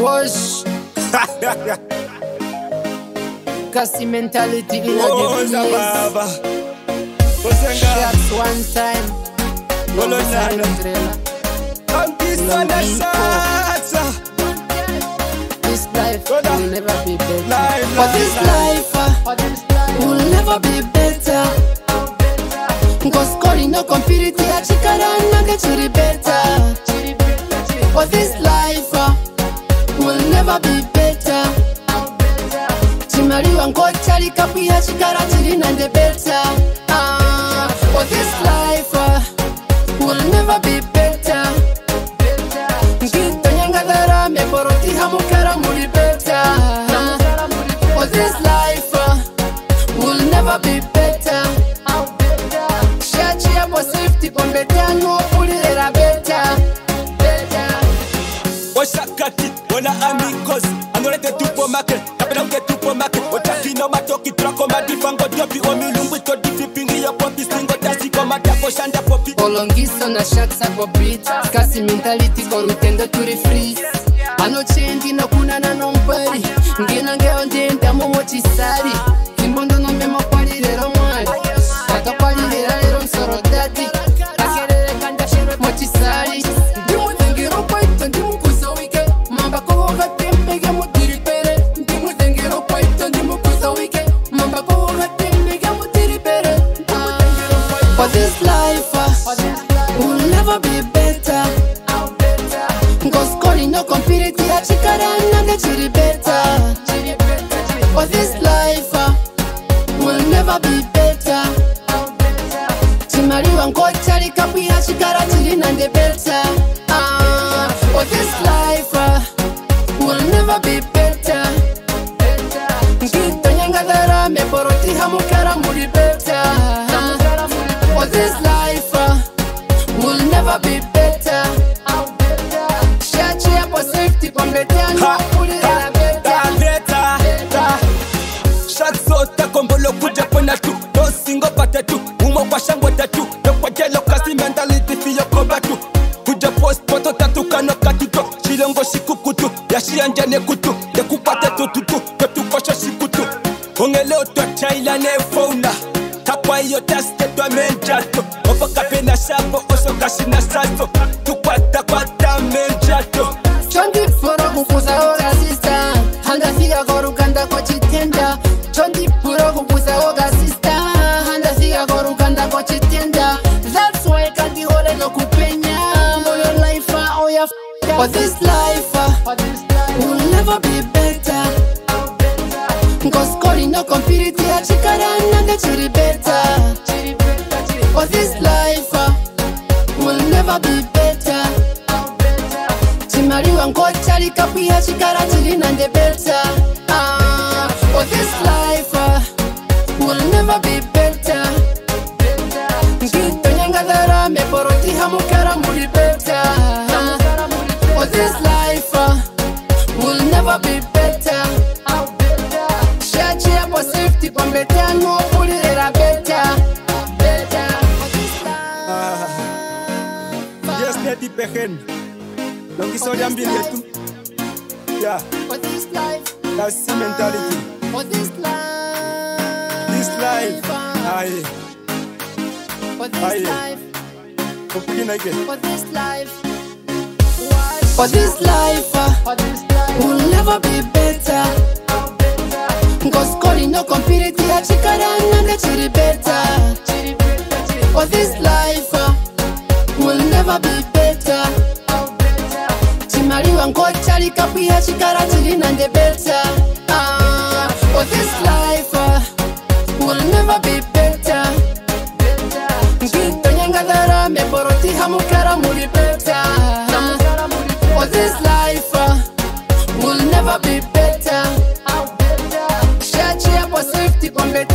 Wash. Kasie mentality in Woza the baba Shots one time. Wolo Alongside nana. umbrella. Kankisa na sasa This life will never be better. Life, But life, this life. life uh, will never be better. Cause calling no compiriti achikarana chiri better. But this life chimaliwa ngochali kapiya chikara chiri nande better. Ah, For this life uh, will never be better. Ngitonyangazara meporoti hamukara muri better. For this life uh, will never be better. Shachi yapo safety pombe tano ulirera better. Oshakati ona amikosi komatifangotopi omilungwi totifipingiyo popi singotasikomatavoshanda popi. Olongiso na shatsa bobit kasi mentality korutendo turi free anochendi nokunana nomukwari ngenangeyo ndienda mumotisari imbo ndonomemakwari rero mwa never be better. Cause calling no compiriti achikarana ngechiri better. For this life uh, will never be better. chimaliwa ngochali kapiya chikara chiri nande better. Ah, For this life uh, will never be better. ngitonyangazara meporoti hamukara muri better. For this ndengo sikukutu yashira njane kutu ndekukwata tututu totukosho sikutu. Ongeleo twathaila nefowuna takwa iyo tastetwa menjato opakapena sambo osokasina salvo tukwatakwata menjato chondifora kukuza orasista handafika korukanda kochi f- But this life uh, will never be better. Cause calling no compiriti achikarana ngechiri better. For this life uh, will never be better. Chimaliwa ngochali kapiya chikara chiri nande better. Ah, for this life uh, will never be better never be better shachi yapo safety pombe tano ulirera better Better. Yes, Teddy Pehen. Longisoria mbili yetu. Yeah, For this life, that's the mentality. for this life, This life. Aye, for this Aye. life, kupigina ike. for this life, for this life, uh, will never be better. Cause calling no compiriti achikarana ngechiri better. For this life, uh, will never be better. chimaliwa ngochali kapiya chikara chiri nande better. Ah, For this life, uh, will never be better. ngitonyangazara meporoti hamukara muri better. For this life